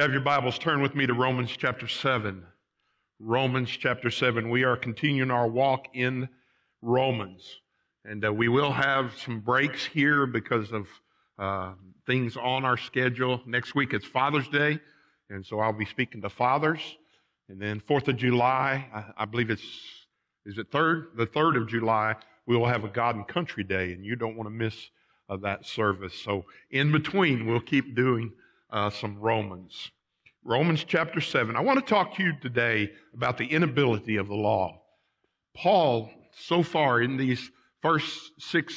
have your Bibles, turn with me to Romans chapter 7. Romans chapter 7. We are continuing our walk in Romans. And uh, we will have some breaks here because of uh, things on our schedule. Next week it's Father's Day, and so I'll be speaking to fathers. And then 4th of July, I, I believe it's, is it 3rd? The 3rd of July, we will have a God and Country Day, and you don't want to miss uh, that service. So in between, we'll keep doing uh, some Romans. Romans chapter 7. I want to talk to you today about the inability of the law. Paul, so far in these first six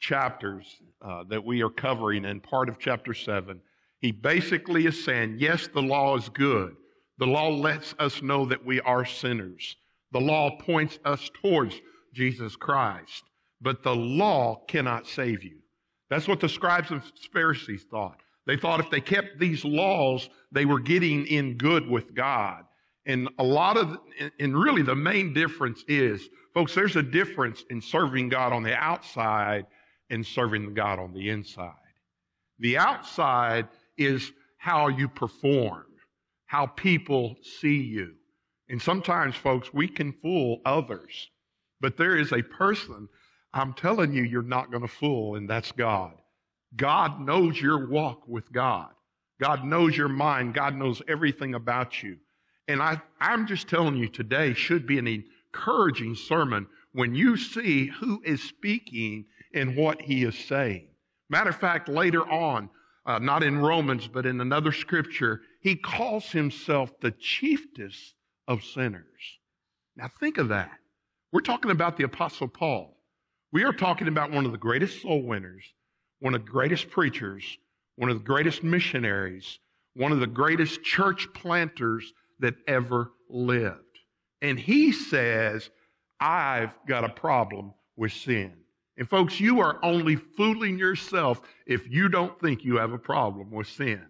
chapters uh, that we are covering and part of chapter 7, he basically is saying, yes, the law is good. The law lets us know that we are sinners. The law points us towards Jesus Christ. But the law cannot save you. That's what the scribes and Pharisees thought. They thought if they kept these laws, they were getting in good with God. And a lot of, and really the main difference is, folks, there's a difference in serving God on the outside and serving God on the inside. The outside is how you perform, how people see you. And sometimes, folks, we can fool others. But there is a person, I'm telling you, you're not going to fool, and that's God. God knows your walk with God. God knows your mind. God knows everything about you. And I, I'm just telling you today should be an encouraging sermon when you see who is speaking and what he is saying. Matter of fact, later on, uh, not in Romans, but in another scripture, he calls himself the chiefest of sinners. Now think of that. We're talking about the Apostle Paul. We are talking about one of the greatest soul winners one of the greatest preachers, one of the greatest missionaries, one of the greatest church planters that ever lived. And he says, I've got a problem with sin. And folks, you are only fooling yourself if you don't think you have a problem with sin.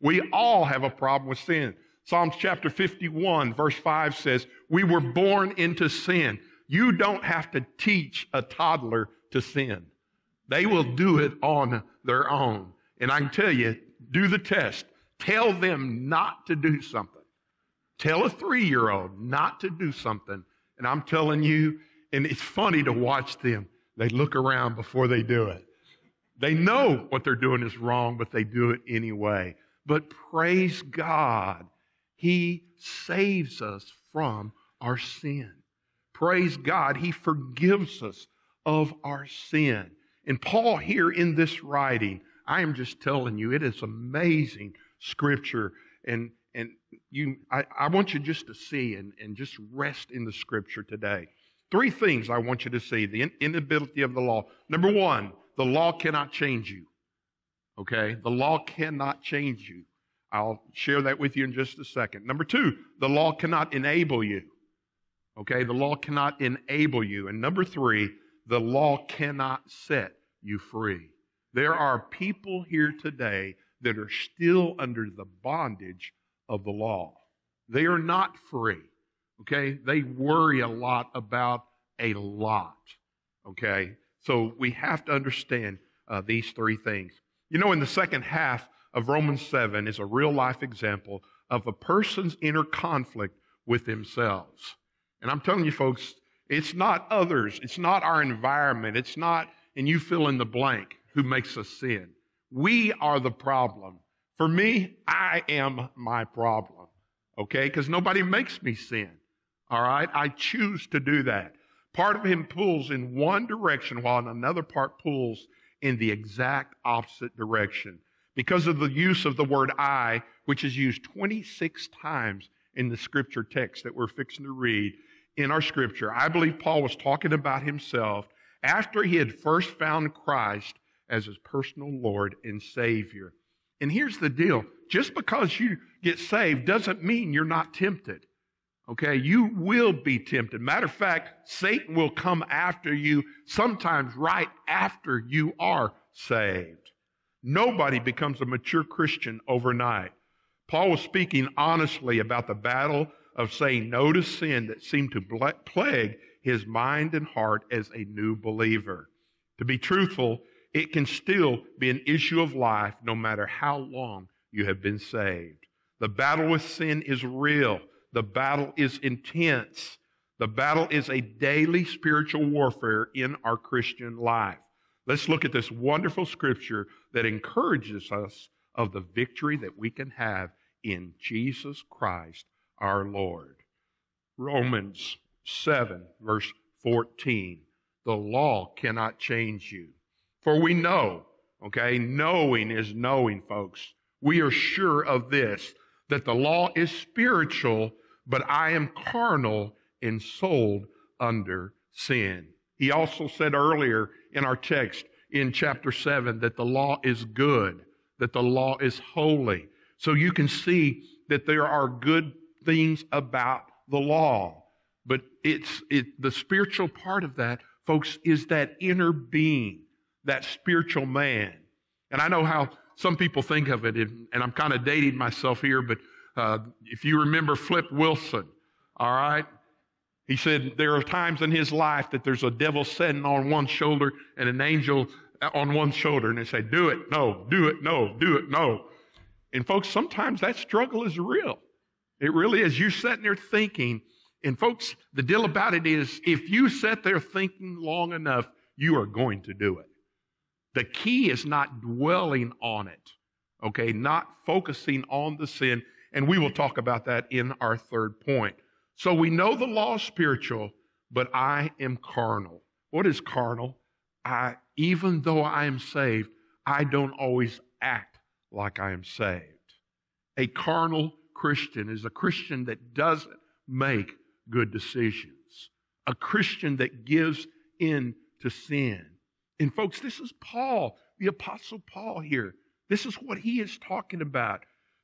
We all have a problem with sin. Psalms chapter 51 verse 5 says, we were born into sin. You don't have to teach a toddler to sin. They will do it on their own. And I can tell you, do the test. Tell them not to do something. Tell a three year old not to do something. And I'm telling you, and it's funny to watch them. They look around before they do it. They know what they're doing is wrong, but they do it anyway. But praise God, He saves us from our sin. Praise God, He forgives us of our sin. And Paul, here in this writing, I am just telling you, it is amazing scripture. And, and you, I, I want you just to see and, and just rest in the scripture today. Three things I want you to see the inability of the law. Number one, the law cannot change you. Okay? The law cannot change you. I'll share that with you in just a second. Number two, the law cannot enable you. Okay? The law cannot enable you. And number three, the law cannot set you free. There are people here today that are still under the bondage of the law. They are not free. Okay? They worry a lot about a lot. Okay? So we have to understand uh, these three things. You know, in the second half of Romans 7 is a real life example of a person's inner conflict with themselves. And I'm telling you, folks, it's not others. It's not our environment. It's not and you fill in the blank who makes us sin. We are the problem. For me, I am my problem. Okay? Because nobody makes me sin. All right? I choose to do that. Part of him pulls in one direction while another part pulls in the exact opposite direction. Because of the use of the word I, which is used 26 times in the scripture text that we're fixing to read in our scripture, I believe Paul was talking about himself after he had first found Christ as his personal Lord and Savior. And here's the deal just because you get saved doesn't mean you're not tempted. Okay, you will be tempted. Matter of fact, Satan will come after you sometimes right after you are saved. Nobody becomes a mature Christian overnight. Paul was speaking honestly about the battle of saying no to sin that seemed to plague his mind and heart as a new believer. To be truthful, it can still be an issue of life no matter how long you have been saved. The battle with sin is real. The battle is intense. The battle is a daily spiritual warfare in our Christian life. Let's look at this wonderful scripture that encourages us of the victory that we can have in Jesus Christ our Lord. Romans 7, verse 14. The law cannot change you. For we know, okay, knowing is knowing, folks. We are sure of this, that the law is spiritual, but I am carnal and sold under sin. He also said earlier in our text in chapter 7 that the law is good, that the law is holy. So you can see that there are good things about the law. But it's it, the spiritual part of that, folks, is that inner being, that spiritual man. And I know how some people think of it, and I'm kind of dating myself here, but uh, if you remember Flip Wilson, all right, he said there are times in his life that there's a devil sitting on one shoulder and an angel on one shoulder, and they say, Do it, no, do it, no, do it, no. And folks, sometimes that struggle is real. It really is. You're sitting there thinking, and folks, the deal about it is if you sit there thinking long enough, you are going to do it. The key is not dwelling on it, okay, not focusing on the sin. And we will talk about that in our third point. So we know the law is spiritual, but I am carnal. What is carnal? I, even though I am saved, I don't always act like I am saved. A carnal Christian is a Christian that doesn't make good decisions, a Christian that gives in to sin. And folks, this is Paul, the Apostle Paul here. This is what he is talking about.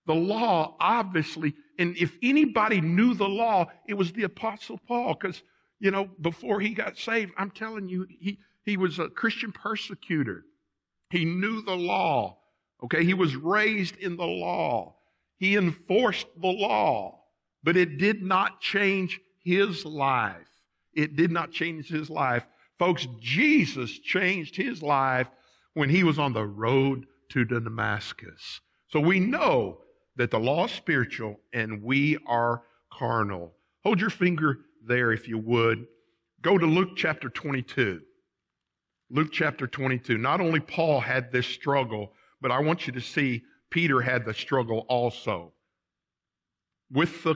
The law, obviously, and if anybody knew the law, it was the Apostle Paul, because, you know, before he got saved, I'm telling you, he, he was a Christian persecutor. He knew the law. Okay, he was raised in the law. He enforced the law, but it did not change his life. It did not change his life. Folks, Jesus changed his life when he was on the road to Damascus. So we know that the law is spiritual and we are carnal. Hold your finger there if you would. Go to Luke chapter 22. Luke chapter 22. Not only Paul had this struggle, but I want you to see Peter had the struggle also with the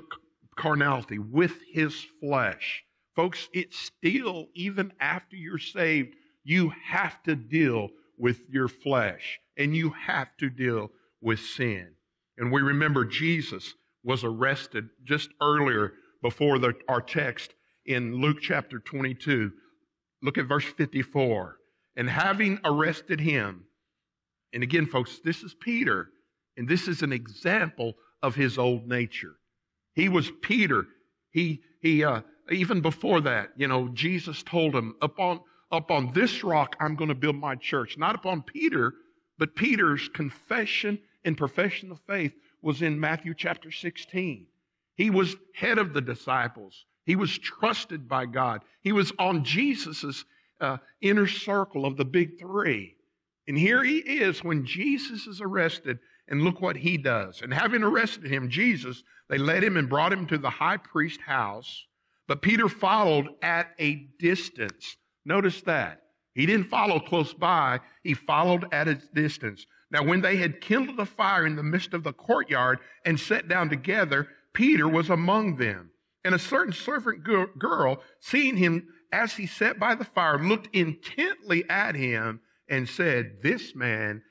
carnality, with his flesh. Folks, it's still, even after you're saved, you have to deal with your flesh and you have to deal with sin. And we remember Jesus was arrested just earlier before the, our text in Luke chapter 22. Look at verse 54. And having arrested him, and again, folks, this is Peter, and this is an example of his old nature. He was Peter. He, he, uh, even before that, you know, Jesus told him, upon, upon this rock, I'm going to build my church. Not upon Peter, but Peter's confession and profession of faith was in Matthew chapter 16. He was head of the disciples. He was trusted by God. He was on Jesus's uh, inner circle of the big three. And here he is when Jesus is arrested, and look what he does. And having arrested him, Jesus, they led him and brought him to the high priest's house. But Peter followed at a distance. Notice that. He didn't follow close by, he followed at a distance. Now, when they had kindled a fire in the midst of the courtyard and sat down together, Peter was among them. And a certain servant girl, seeing him as he sat by the fire, looked intently at him and said, This man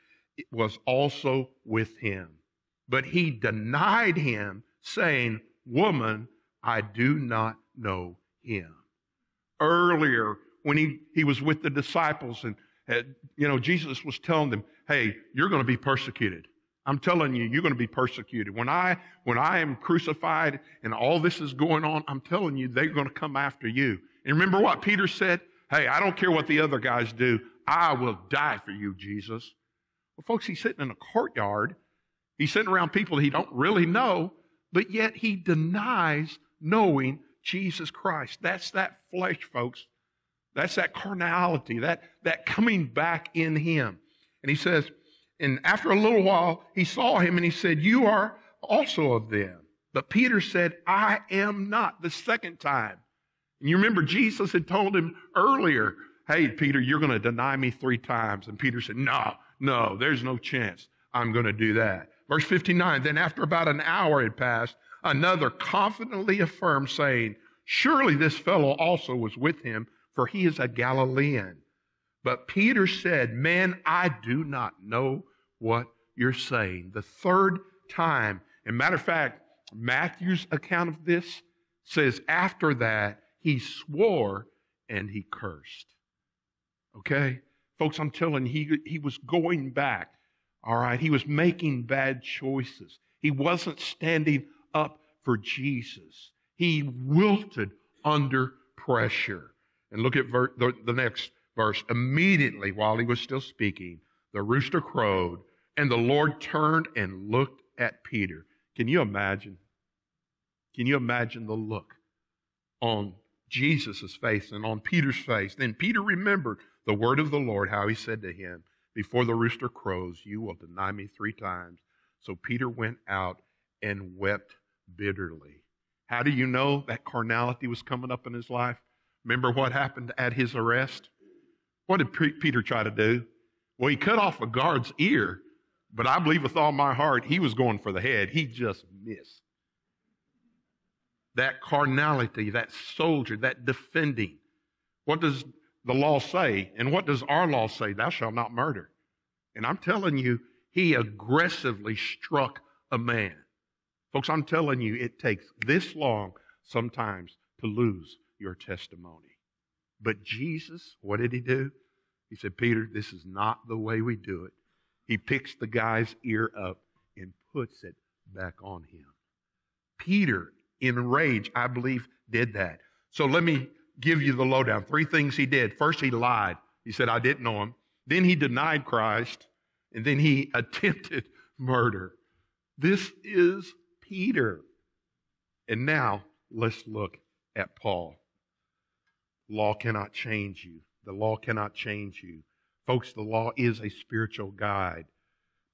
was also with him. But he denied him, saying, Woman, I do not know him. Earlier, when he, he was with the disciples and uh, you know, Jesus was telling them, hey, you're going to be persecuted. I'm telling you, you're going to be persecuted. When I, when I am crucified and all this is going on, I'm telling you, they're going to come after you. And remember what Peter said? Hey, I don't care what the other guys do. I will die for you, Jesus. Well, folks, he's sitting in a courtyard. He's sitting around people he don't really know, but yet he denies knowing Jesus Christ. That's that flesh, folks. That's that carnality, that, that coming back in him. And he says, and after a little while, he saw him and he said, You are also of them. But Peter said, I am not, the second time. And you remember Jesus had told him earlier, Hey, Peter, you're going to deny me three times. And Peter said, No, no, there's no chance I'm going to do that. Verse 59 Then after about an hour had passed, another confidently affirmed, saying, Surely this fellow also was with him, for he is a Galilean. But Peter said, Man, I do not know what you're saying. The third time. And matter of fact, Matthew's account of this says after that, he swore and he cursed. Okay? Folks, I'm telling you, he, he was going back. All right? He was making bad choices. He wasn't standing up for Jesus. He wilted under pressure. And look at ver- the, the next verse. Immediately, while he was still speaking, the rooster crowed, and the Lord turned and looked at Peter. Can you imagine? Can you imagine the look on Jesus' face and on Peter's face? Then Peter remembered the word of the Lord, how he said to him, Before the rooster crows, you will deny me three times. So Peter went out and wept bitterly. How do you know that carnality was coming up in his life? Remember what happened at his arrest? What did Peter try to do? Well, he cut off a guard's ear, but I believe with all my heart he was going for the head. He just missed. That carnality, that soldier, that defending. What does the law say? And what does our law say? Thou shalt not murder. And I'm telling you, he aggressively struck a man. Folks, I'm telling you, it takes this long sometimes to lose your testimony. But Jesus, what did he do? He said, Peter, this is not the way we do it. He picks the guy's ear up and puts it back on him. Peter, in rage, I believe, did that. So let me give you the lowdown. Three things he did. First, he lied. He said, I didn't know him. Then he denied Christ. And then he attempted murder. This is Peter. And now let's look at Paul. Law cannot change you. The law cannot change you. Folks, the law is a spiritual guide,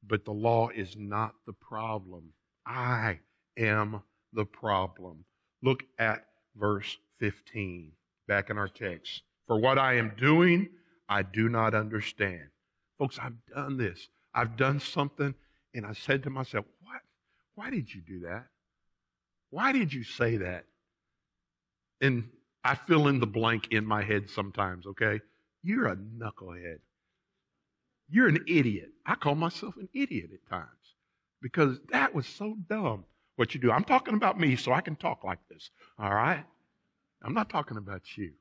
but the law is not the problem. I am the problem. Look at verse 15 back in our text. For what I am doing, I do not understand. Folks, I've done this. I've done something, and I said to myself, What? Why did you do that? Why did you say that? And I fill in the blank in my head sometimes, okay? You're a knucklehead. You're an idiot. I call myself an idiot at times because that was so dumb what you do. I'm talking about me so I can talk like this, all right? I'm not talking about you,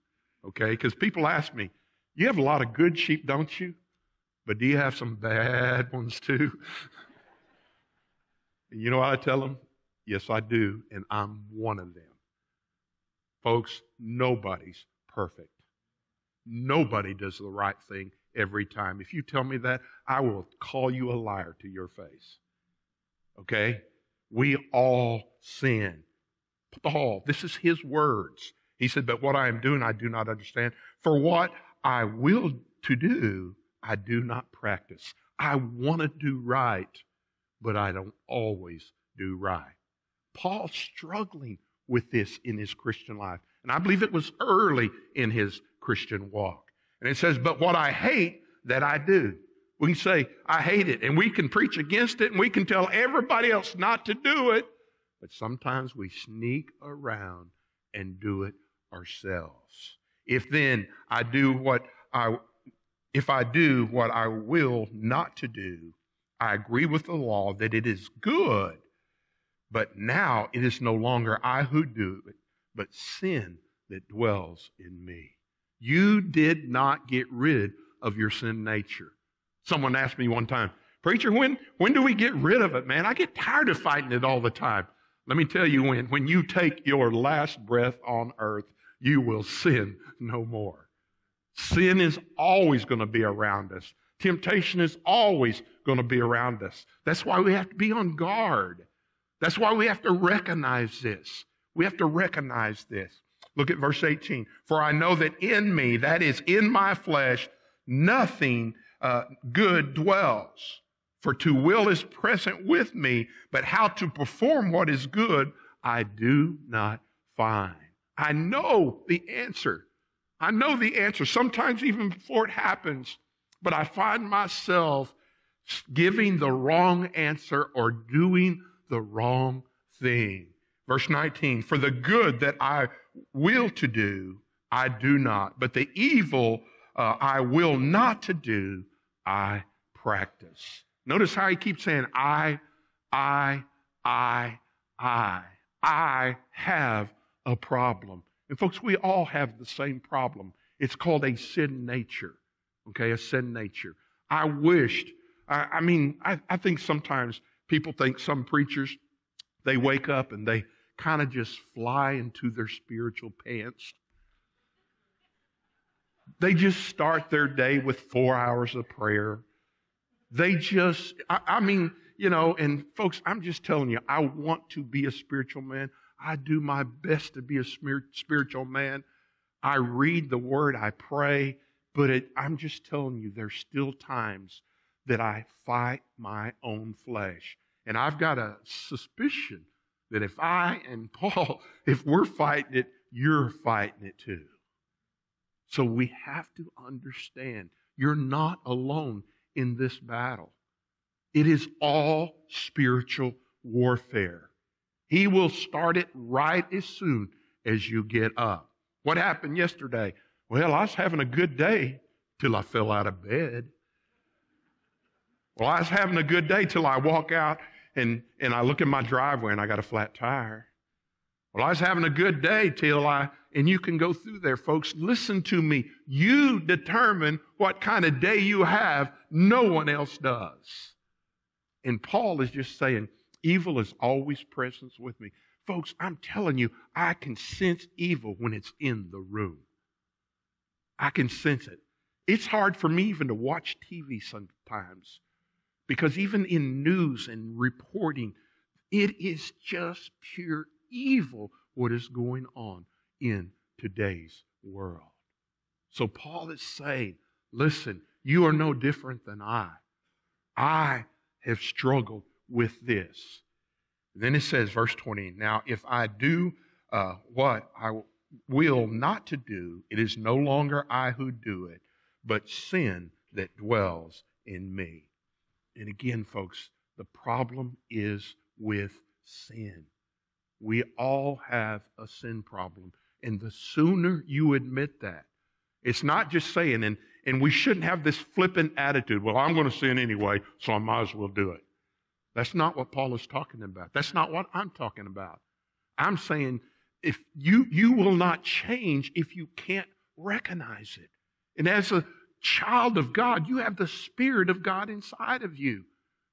okay? Because people ask me, you have a lot of good sheep, don't you? But do you have some bad ones too? you know what I tell them? Yes, I do, and I'm one of them. Folks, nobody's perfect. Nobody does the right thing every time. If you tell me that, I will call you a liar to your face. Okay? We all sin. Paul, this is his words. He said, But what I am doing, I do not understand. For what I will to do, I do not practice. I want to do right, but I don't always do right. Paul's struggling with this in his Christian life. And I believe it was early in his Christian walk. And it says, But what I hate, that I do. We can say, I hate it, and we can preach against it, and we can tell everybody else not to do it. But sometimes we sneak around and do it ourselves. If then I do what I if I do what I will not to do, I agree with the law that it is good. But now it is no longer I who do it, but sin that dwells in me. You did not get rid of your sin nature. Someone asked me one time, Preacher, when, when do we get rid of it, man? I get tired of fighting it all the time. Let me tell you when. When you take your last breath on earth, you will sin no more. Sin is always going to be around us. Temptation is always going to be around us. That's why we have to be on guard. That's why we have to recognize this. We have to recognize this. Look at verse 18. For I know that in me, that is in my flesh, nothing uh, good dwells. For to will is present with me, but how to perform what is good, I do not find. I know the answer. I know the answer, sometimes even before it happens, but I find myself giving the wrong answer or doing the wrong thing. Verse 19, for the good that I will to do, I do not, but the evil uh, I will not to do, I practice. Notice how he keeps saying, I, I, I, I. I have a problem. And folks, we all have the same problem. It's called a sin nature. Okay, a sin nature. I wished, I, I mean, I, I think sometimes people think some preachers, they wake up and they kind of just fly into their spiritual pants. They just start their day with four hours of prayer. They just, I, I mean, you know, and folks, I'm just telling you, I want to be a spiritual man. I do my best to be a spiritual man. I read the word, I pray, but it, I'm just telling you, there's still times that I fight my own flesh. And I've got a suspicion that if I and Paul, if we're fighting it, you're fighting it too. So we have to understand you're not alone in this battle. It is all spiritual warfare. He will start it right as soon as you get up. What happened yesterday? Well, I was having a good day till I fell out of bed. Well, I was having a good day till I walk out and, and I look in my driveway and I got a flat tire. Well, I was having a good day till I and you can go through there, folks. Listen to me. You determine what kind of day you have. No one else does. And Paul is just saying, evil is always present with me. Folks, I'm telling you, I can sense evil when it's in the room. I can sense it. It's hard for me even to watch TV sometimes because even in news and reporting, it is just pure evil what is going on in today's world. So Paul is saying, listen, you are no different than I. I have struggled with this. Then it says, verse 20, now if I do uh, what I will not to do, it is no longer I who do it, but sin that dwells in me. And again, folks, the problem is with sin. We all have a sin problem. And the sooner you admit that, it's not just saying, and, and we shouldn't have this flippant attitude, well, I'm going to sin anyway, so I might as well do it. That's not what Paul is talking about. That's not what I'm talking about. I'm saying if you you will not change if you can't recognize it. And as a child of God, you have the spirit of God inside of you.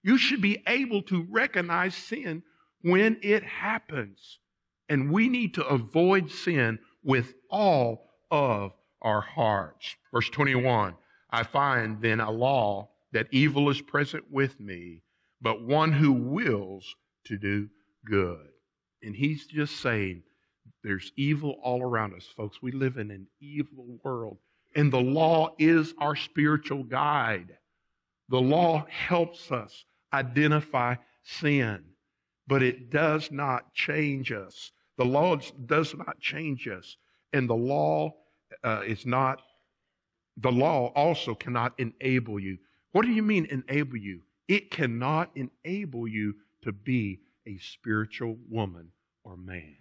You should be able to recognize sin when it happens. And we need to avoid sin with all of our hearts. Verse 21 I find then a law that evil is present with me, but one who wills to do good. And he's just saying there's evil all around us, folks. We live in an evil world. And the law is our spiritual guide. The law helps us identify sin, but it does not change us. The law does not change us. And the law uh, is not, the law also cannot enable you. What do you mean enable you? It cannot enable you to be a spiritual woman or man.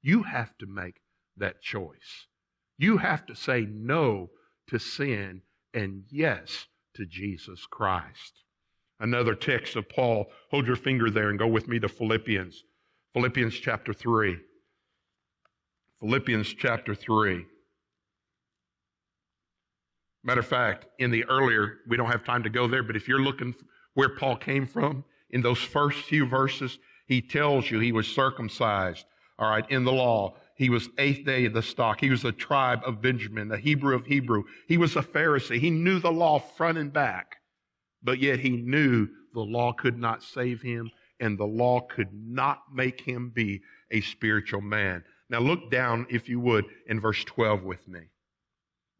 You have to make that choice. You have to say no to sin and yes to Jesus Christ. Another text of Paul, hold your finger there and go with me to Philippians. Philippians chapter 3. Philippians chapter 3. Matter of fact, in the earlier, we don't have time to go there, but if you're looking where Paul came from, in those first few verses, he tells you he was circumcised, all right, in the law. He was eighth day of the stock. He was a tribe of Benjamin, a Hebrew of Hebrew. He was a Pharisee. He knew the law front and back, but yet he knew the law could not save him and the law could not make him be a spiritual man. Now look down, if you would, in verse 12 with me.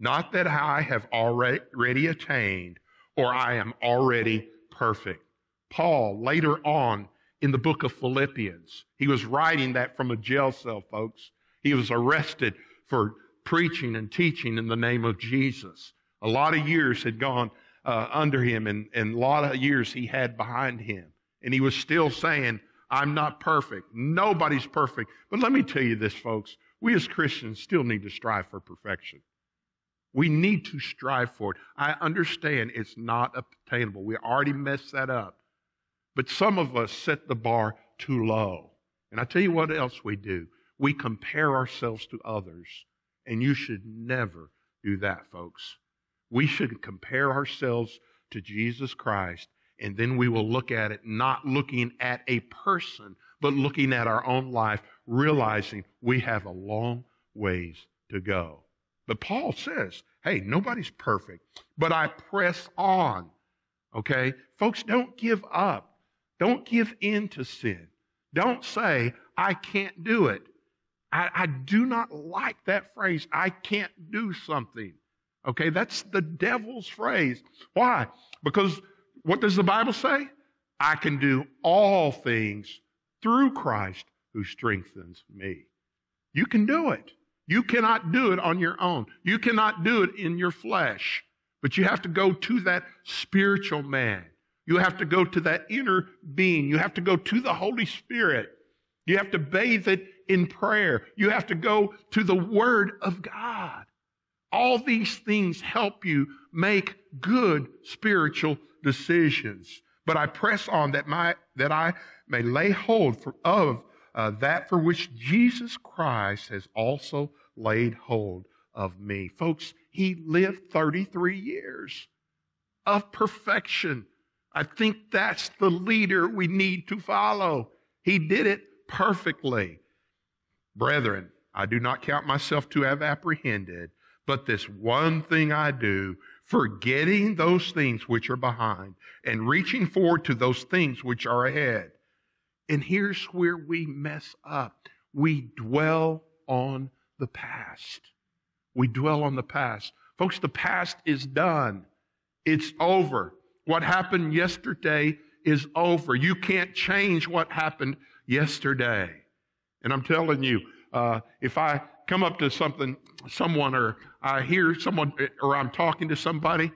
Not that I have already attained or I am already perfect. Paul, later on in the book of Philippians, he was writing that from a jail cell, folks. He was arrested for preaching and teaching in the name of Jesus. A lot of years had gone uh, under him and, and a lot of years he had behind him. And he was still saying, I'm not perfect. Nobody's perfect. But let me tell you this, folks. We as Christians still need to strive for perfection. We need to strive for it. I understand it's not obtainable. We already messed that up. But some of us set the bar too low. And I tell you what else we do. We compare ourselves to others. And you should never do that, folks. We should compare ourselves to Jesus Christ, and then we will look at it not looking at a person, but looking at our own life, realizing we have a long ways to go. But Paul says, hey, nobody's perfect, but I press on. Okay? Folks, don't give up. Don't give in to sin. Don't say, I can't do it. I, I do not like that phrase, I can't do something. Okay, that's the devil's phrase. Why? Because what does the Bible say? I can do all things through Christ who strengthens me. You can do it. You cannot do it on your own. You cannot do it in your flesh. But you have to go to that spiritual man. You have to go to that inner being. You have to go to the Holy Spirit. You have to bathe it in prayer. You have to go to the Word of God. All these things help you make good spiritual decisions. But I press on that my that I may lay hold for, of uh, that for which Jesus Christ has also laid hold of me. Folks, he lived 33 years of perfection. I think that's the leader we need to follow. He did it perfectly. Brethren, I do not count myself to have apprehended, but this one thing I do, forgetting those things which are behind and reaching forward to those things which are ahead. And here's where we mess up. We dwell on the past. We dwell on the past. Folks, the past is done. It's over. What happened yesterday is over. You can't change what happened yesterday. And I'm telling you, uh, if I come up to something, someone, or I hear someone, or I'm talking to somebody,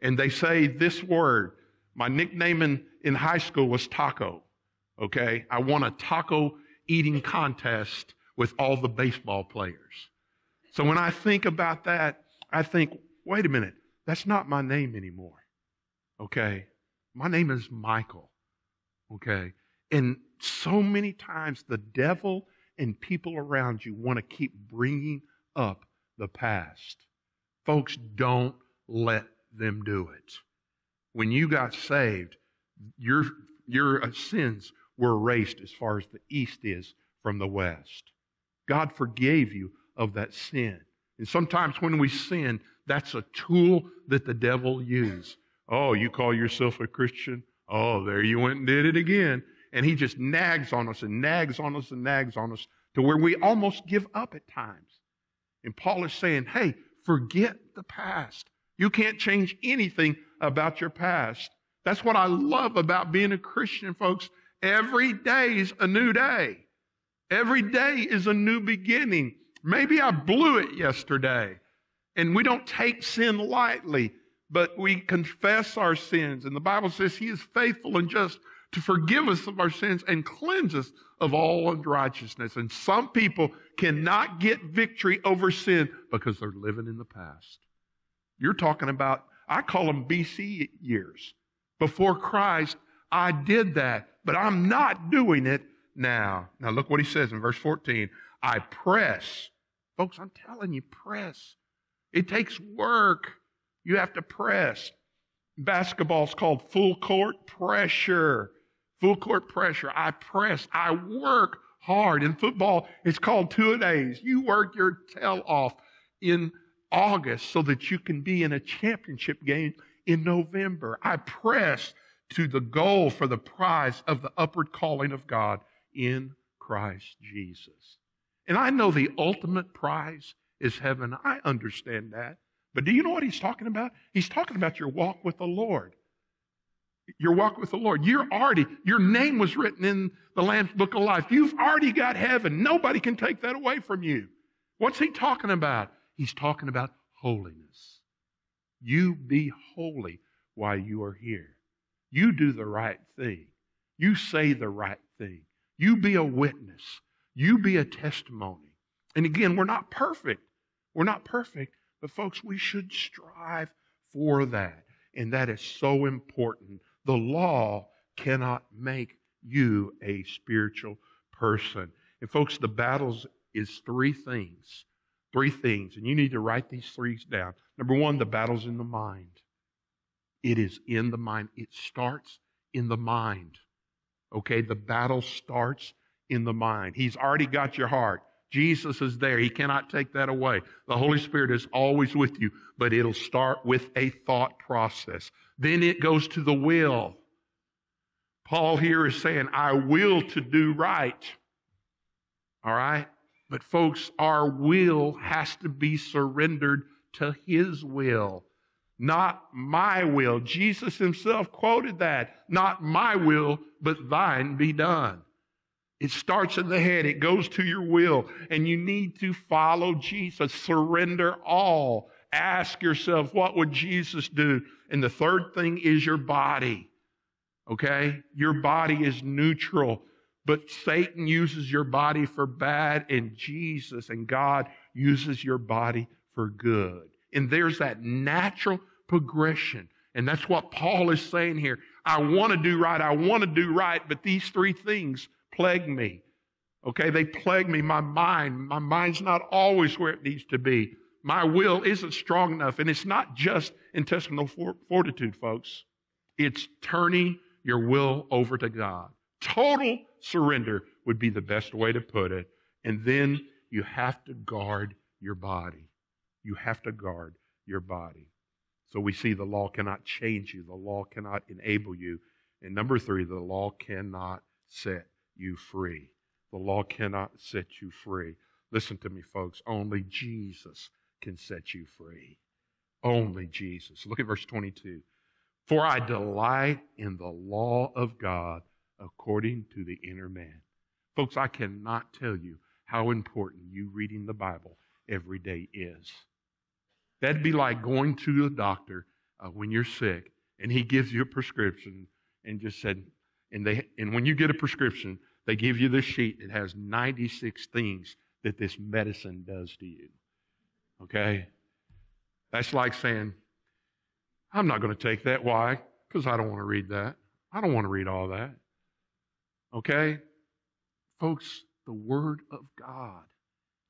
and they say this word, my nickname in, in high school was taco. Okay? I won a taco eating contest with all the baseball players. So when I think about that, I think, wait a minute, that's not my name anymore. Okay? My name is Michael. Okay? And so many times the devil and people around you want to keep bringing up the past. Folks, don't let them do it. When you got saved, your, your sins were erased as far as the east is from the west. God forgave you of that sin. And sometimes when we sin, that's a tool that the devil uses. Oh, you call yourself a Christian? Oh, there you went and did it again. And he just nags on us and nags on us and nags on us to where we almost give up at times. And Paul is saying, hey, forget the past. You can't change anything about your past. That's what I love about being a Christian, folks. Every day is a new day. Every day is a new beginning. Maybe I blew it yesterday. And we don't take sin lightly, but we confess our sins. And the Bible says He is faithful and just to forgive us of our sins and cleanse us of all unrighteousness. And some people cannot get victory over sin because they're living in the past. You're talking about, I call them BC years. Before Christ, I did that, but I'm not doing it now. Now look what he says in verse 14. I press. Folks, I'm telling you, press. It takes work. You have to press. Basketball's called full court pressure full court pressure. I press. I work hard. In football, it's called two a days. You work your tail off in August so that you can be in a championship game in November. I press to the goal for the prize of the upward calling of God in Christ Jesus. And I know the ultimate prize is heaven. I understand that. But do you know what he's talking about? He's talking about your walk with the Lord. your walk with the Lord. You're already, your name was written in the Lamb's Book of Life. You've already got heaven. Nobody can take that away from you. What's he talking about? He's talking about holiness. You be holy while you are here. You do the right thing. You say the right thing. You be a witness. You be a testimony. And again, we're not perfect. We're not perfect, but folks, we should strive for that. And that is so important. The law cannot make you a spiritual person. And folks, the battles is three things. Three things. And you need to write these three down. Number one, the battle's in the mind. It is in the mind. It starts in the mind. Okay, the battle starts in the mind. He's already got your heart. Jesus is there. He cannot take that away. The Holy Spirit is always with you, but it'll start with a thought process. Then it goes to the will. Paul here is saying, I will to do right. All right? But folks, our will has to be surrendered to His will, not my will. Jesus Himself quoted that. Not my will, but thine be done. It starts in the head, it goes to your will, and you need to follow Jesus. Surrender all. Ask yourself, what would Jesus do? And the third thing is your body. Okay? Your body is neutral, but Satan uses your body for bad, and Jesus and God uses your body for good. And there's that natural progression. And that's what Paul is saying here. I want to do right. I want to do right, but these three things plague me. Okay, they plague me. My mind, my mind's not always where it needs to be. My will isn't strong enough. And it's not just intestinal fortitude, folks. It's turning your will over to God. Total surrender would be the best way to put it. And then you have to guard your body. You have to guard your body. So we see the law cannot change you, the law cannot enable you. And number three, the law cannot set you free. The law cannot set you free. Listen to me, folks. Only Jesus can set you free. Only Jesus. Look at verse 22. For I delight in the law of God according to the inner man. Folks, I cannot tell you how important you reading the Bible every day is. That'd be like going to the doctor uh, when you're sick and he gives you a prescription and just said, and they and when you get a prescription, they give you this sheet that has 96 things that this medicine does to you. Okay? That's like saying, I'm not going to take that. Why? Because I don't want to read that. I don't want to read all that. Okay? Folks, the Word of God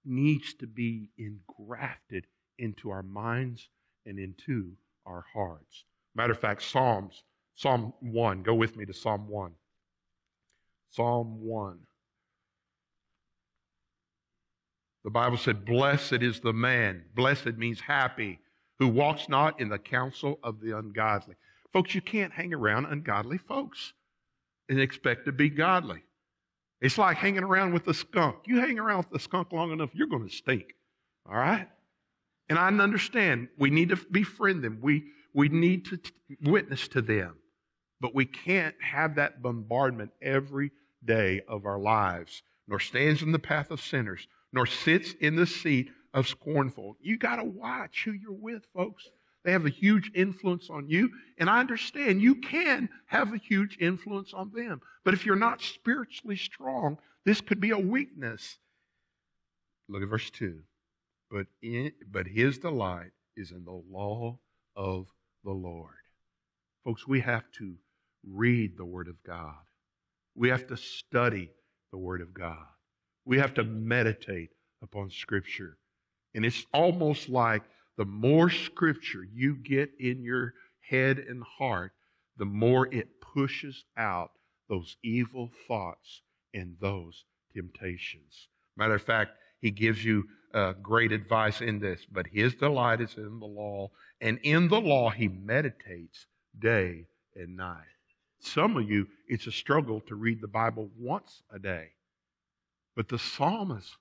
needs to be engrafted into our minds and into our hearts. Matter of fact, Psalms Psalm 1. Go with me to Psalm 1. Psalm 1. The Bible said, Blessed is the man. Blessed means happy, who walks not in the counsel of the ungodly. Folks, you can't hang around ungodly folks and expect to be godly. It's like hanging around with a skunk. You hang around with the skunk long enough, you're going to stink. All right? And I understand we need to befriend them. We, we need to t- witness to them. But we can't have that bombardment every day of our lives, nor stands in the path of sinners, nor sits in the seat of scornful. You got to watch who you're with, folks. They have a huge influence on you. And I understand you can have a huge influence on them. But if you're not spiritually strong, this could be a weakness. Look at verse 2. But, in, but his delight is in the law of the Lord. Folks, we have to read the Word of God. We have to study the Word of God. We have to meditate upon Scripture. And it's almost like the more Scripture you get in your head and heart, the more it pushes out those evil thoughts and those temptations. Matter of fact, he gives you uh, great advice in this. But his delight is in the law, and in the law he meditates day and night. Some of you, it's a struggle to read the Bible once a day. But the psalmist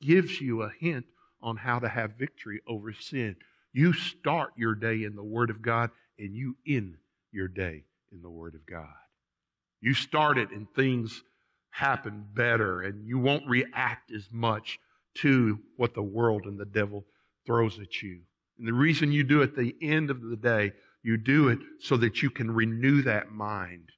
gives you a hint on how to have victory over sin. You start your day in the Word of God and you end your day in the Word of God. You start it and things happen better, and you won't react as much to what the world and the devil throws at you. And the reason you do it at the end of the day, you do it so that you can renew that mind.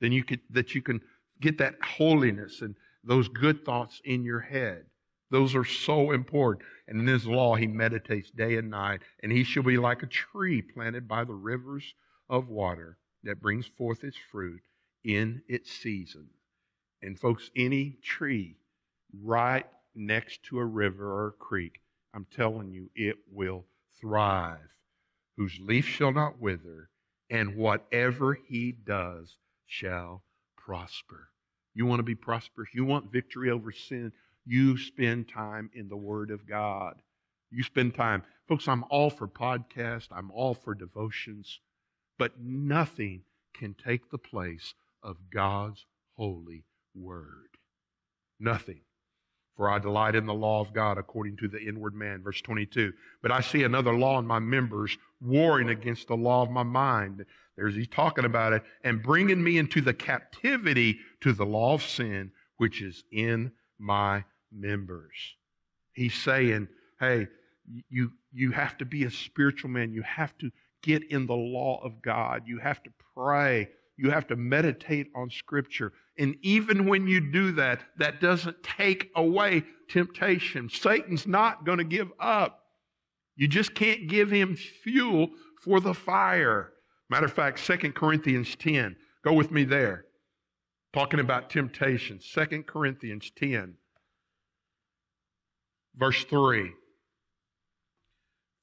Then you can, that you can get that holiness and those good thoughts in your head. Those are so important. And in his law, he meditates day and night, and he shall be like a tree planted by the rivers of water that brings forth its fruit in its season. And folks, any tree right next to a river or a creek, I'm telling you, it will thrive, whose leaf shall not wither, and whatever he does shall prosper. You want to be prosperous? You want victory over sin? You spend time in the Word of God. You spend time. Folks, I'm all for podcasts, I'm all for devotions, but nothing can take the place of God's holy Word. Nothing. For I delight in the law of God according to the inward man. Verse 22. But I see another law in my members warring against the law of my mind. There's he's talking about it and bringing me into the captivity to the law of sin, which is in my members. He's saying, hey, you, you have to be a spiritual man. You have to get in the law of God. You have to pray. You have to meditate on Scripture. And even when you do that, that doesn't take away temptation. Satan's not going to give up. You just can't give him fuel for the fire. Matter of fact, 2 Corinthians 10. Go with me there. Talking about temptation. 2 Corinthians 10, verse 3.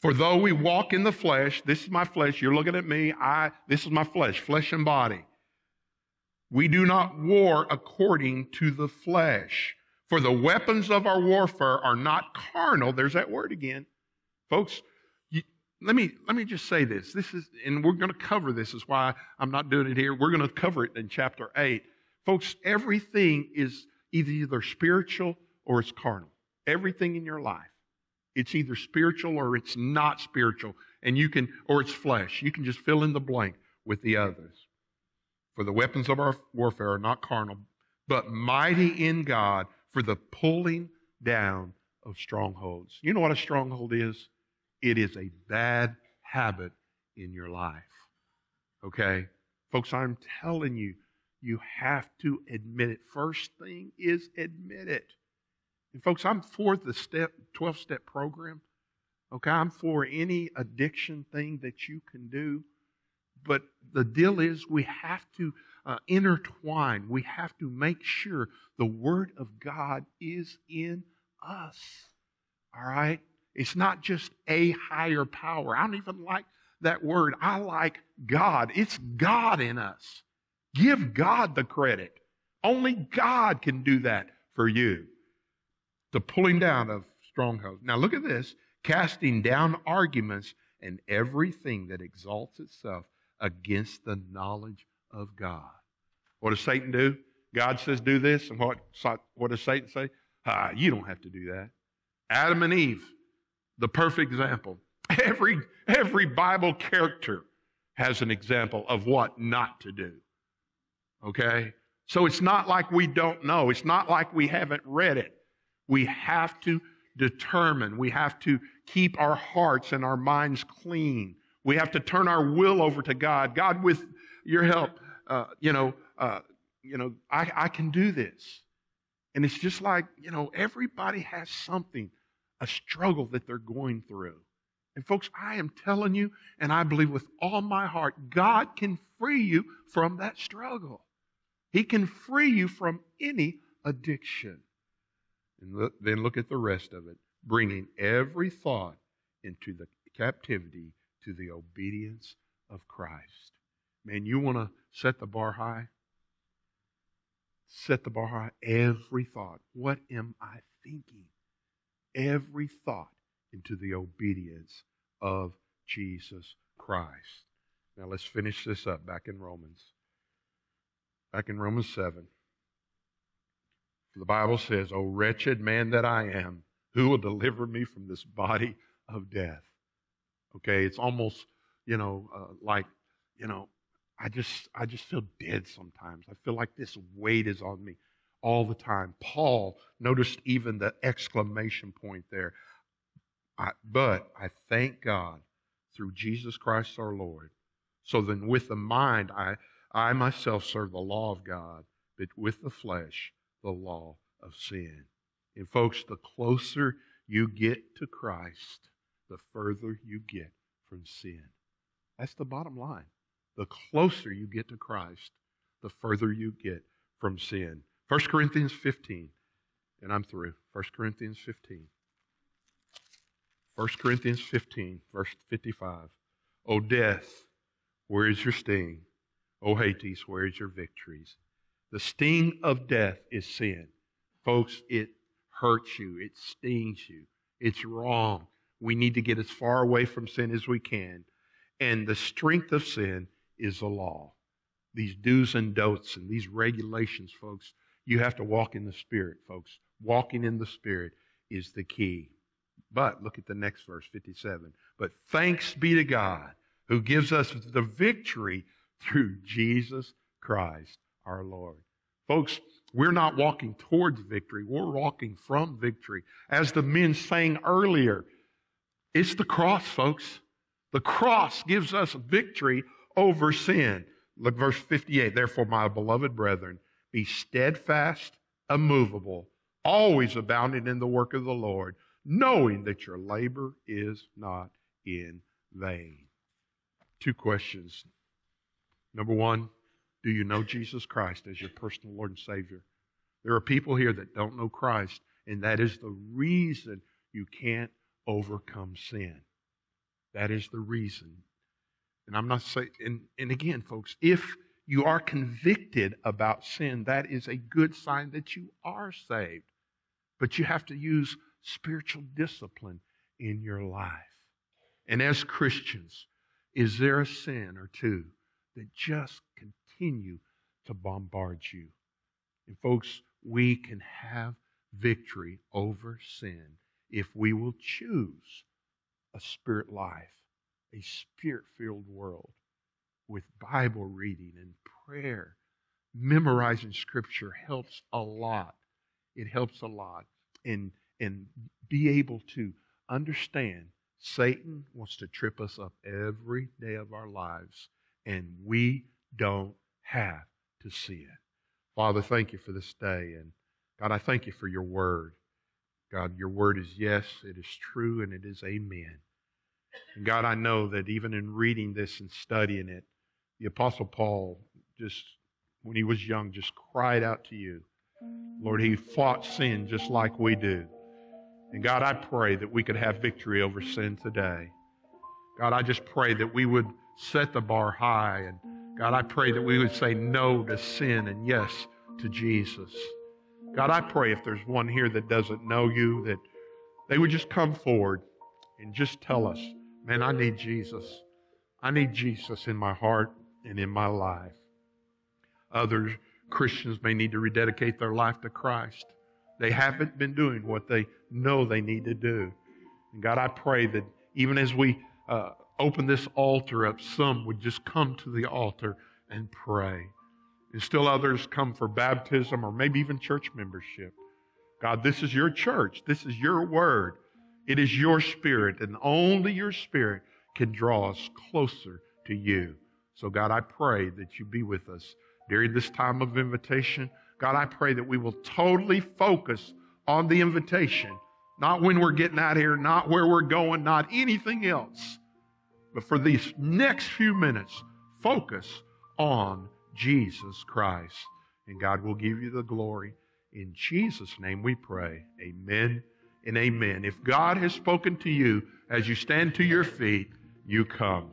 For though we walk in the flesh, this is my flesh, you're looking at me, I this is my flesh, flesh and body. We do not war according to the flesh. For the weapons of our warfare are not carnal. There's that word again. Folks, you, let me let me just say this. This is and we're going to cover this is why I'm not doing it here. We're going to cover it in chapter 8. Folks, everything is either either spiritual or it's carnal. Everything in your life. It's either spiritual or it's not spiritual. And you can, or it's flesh. You can just fill in the blank with the others. For the weapons of our warfare are not carnal, but mighty in God for the pulling down of strongholds. You know what a stronghold is? It is a bad habit in your life. Okay? Folks, I'm telling you, you have to admit it. First thing is admit it. And folks, I'm for the step 12 step program. Okay, I'm for any addiction thing that you can do. But the deal is we have to uh, intertwine. We have to make sure the Word of God is in us. All right? It's not just a higher power. I don't even like that word. I like God. It's God in us. Give God the credit. Only God can do that for you the pulling down of strongholds. Now look at this casting down arguments and everything that exalts itself against the knowledge of God. What does Satan do? God says, do this. And what, what does Satan say? Ah, you don't have to do that. Adam and Eve, the perfect example. Every, every Bible character has an example of what not to do. Okay? So it's not like we don't know. It's not like we haven't read it. We have to determine, we have to keep our hearts and our minds clean. We have to turn our will over to God. God, with your help, uh, you know, uh, you know, I, I can do this. And it's just like, you know, everybody has something, a struggle that they're going through. And folks, I am telling you, and I believe with all my heart, God can free you from that struggle. He can free you from any addiction. And look, then look at the rest of it bringing every thought into the captivity to the obedience of Christ. Man, you want to set the bar high? Set the bar high. Every thought. What am I thinking? Every thought into the obedience of Jesus Christ. Now let's finish this up back in Romans. Back in Romans 7. The Bible says, O wretched man that I am, who will deliver me from this body of death? Okay, it's almost, you know, uh, like, you know, I just, I just feel dead sometimes. I feel like this weight is on me all the time. Paul noticed even the exclamation point there. I, but I thank God through Jesus Christ our Lord. So then, with the mind, I, I myself serve the law of God, but with the flesh, the law of sin. And, folks, the closer you get to Christ, the further you get from sin. That's the bottom line. The closer you get to Christ, the further you get from sin. 1 Corinthians 15, and I'm through. 1 Corinthians 15. 1 Corinthians 15, verse 55. O death, where is your sting? O Hades, where is your victories? The sting of death is sin. Folks, it hurts you, it stings you, it's wrong. We need to get as far away from sin as we can. And the strength of sin is the law. These do's and don'ts and these regulations, folks, you have to walk in the Spirit, folks. Walking in the Spirit is the key. But look at the next verse, 57. But thanks be to God who gives us the victory through Jesus Christ our Lord. Folks, we're not walking towards victory, we're walking from victory. As the men sang earlier, it's the cross, folks. The cross gives us victory over sin. Look, verse 58. Therefore, my beloved brethren, be steadfast, immovable, always abounding in the work of the Lord, knowing that your labor is not in vain. Two questions. Number one, do you know Jesus Christ as your personal Lord and Savior? There are people here that don't know Christ, and that is the reason you can't overcome sin. That is the reason. And I'm not saying, and, and again, folks, if you are convicted about sin, that is a good sign that you are saved. But you have to use spiritual discipline in your life. And as Christians, is there a sin or two that just continue to bombard you? And folks, we can have victory over sin if we will choose a spirit life, a spirit filled world with Bible reading and prayer. Memorizing Scripture helps a lot. It helps a lot. And, and be able to understand Satan wants to trip us up every day of our lives, and we don't have to see it. Father, thank you for this day. And God, I thank you for your word. God, your word is yes, it is true, and it is amen. And God, I know that even in reading this and studying it, the Apostle Paul just, when he was young, just cried out to you. Lord, he fought sin just like we do. And God, I pray that we could have victory over sin today. God, I just pray that we would set the bar high. And God, I pray that we would say no to sin and yes to Jesus. God, I pray if there's one here that doesn't know you, that they would just come forward and just tell us, man, I need Jesus. I need Jesus in my heart and in my life. Other Christians may need to rededicate their life to Christ. They haven't been doing what they know they need to do. And God, I pray that even as we uh, open this altar up, some would just come to the altar and pray. And still others come for baptism or maybe even church membership. God, this is your church. This is your word. It is your spirit, and only your spirit can draw us closer to you. So, God, I pray that you be with us during this time of invitation. God, I pray that we will totally focus on the invitation, not when we're getting out here, not where we're going, not anything else. But for these next few minutes, focus on Jesus Christ. And God will give you the glory. In Jesus' name we pray. Amen and amen. If God has spoken to you as you stand to your feet, you come.